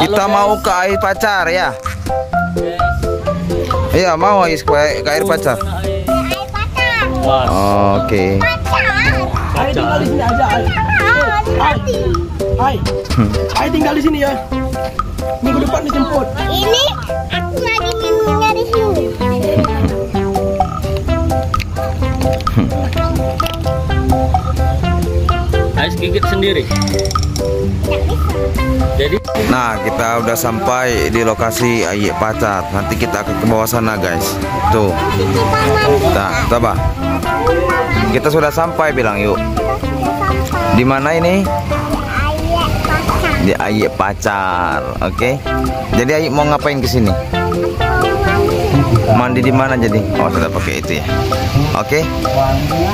Kita mau ke air pacar ya. Iya mau air ke air ke air pacar. Oke. Hai tinggal di sini aja. Hai. Hai. Hai tinggal di sini ya. Minggu depan dijemput. Ini aku lagi minumnya di sini. Ais gigit sendiri. Jadi Nah, kita udah sampai di lokasi air pacar. Nanti kita ke bawah sana, guys. Tuh. Nah, coba. Kita sudah sampai bilang yuk. Di mana ini? Di air pacar. Oke. Jadi Ayi mau ngapain ke sini? Mandi di mana jadi? Oh, sudah pakai itu ya. Oke.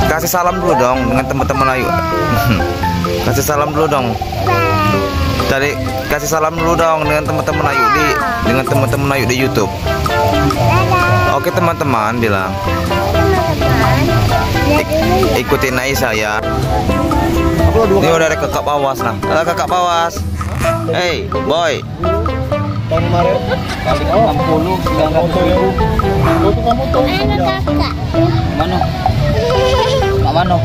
Kasih salam dulu dong dengan teman-teman Ayu. Kasih salam dulu dong. Tadi kasih salam dulu dong dengan teman-teman Ayu di dengan teman-teman Ayu di YouTube. Oke teman-teman bilang Ik- ikutin Aisyah ya. Ini udah ada kakak pawas nah. Kakak pawas. Hey boy. Tahun kemarin kali 60 900 ribu. kamu tuh. Mana? Mana?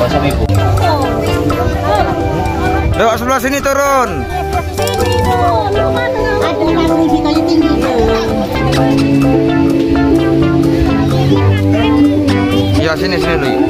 Bahasa ibu. Lewat sebelah sini turun. Ya sini sini dulu.